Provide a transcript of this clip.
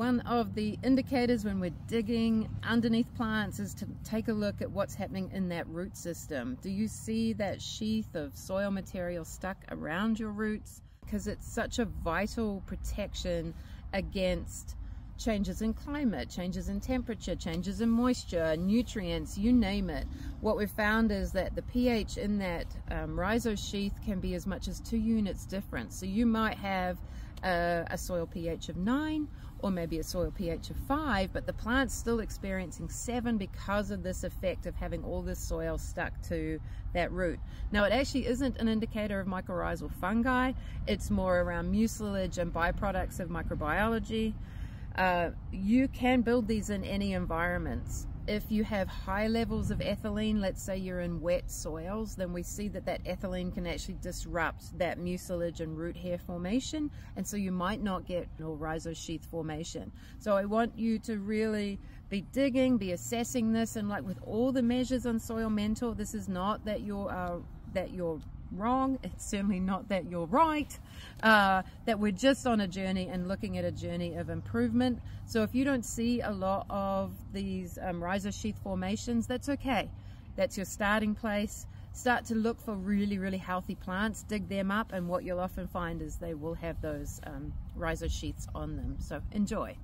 One of the indicators when we're digging underneath plants is to take a look at what's happening in that root system. Do you see that sheath of soil material stuck around your roots? Because it's such a vital protection against changes in climate, changes in temperature, changes in moisture, nutrients, you name it. What we've found is that the pH in that um, rhizosheath can be as much as two units different. So you might have a, a soil pH of 9 or maybe a soil pH of 5, but the plant's still experiencing 7 because of this effect of having all this soil stuck to that root. Now it actually isn't an indicator of mycorrhizal fungi, it's more around mucilage and byproducts of microbiology. Uh, you can build these in any environments if you have high levels of ethylene, let's say you're in wet soils, then we see that that ethylene can actually disrupt that mucilage and root hair formation, and so you might not get a rhizosheath formation. So I want you to really be digging, be assessing this, and like with all the measures on Soil Mentor, this is not that you're uh, that you're wrong. It's certainly not that you're right. Uh, that we're just on a journey and looking at a journey of improvement. So if you don't see a lot of these um, rhizosheath formations, that's okay. That's your starting place. Start to look for really, really healthy plants, dig them up, and what you'll often find is they will have those um, rhizosheaths on them. So enjoy.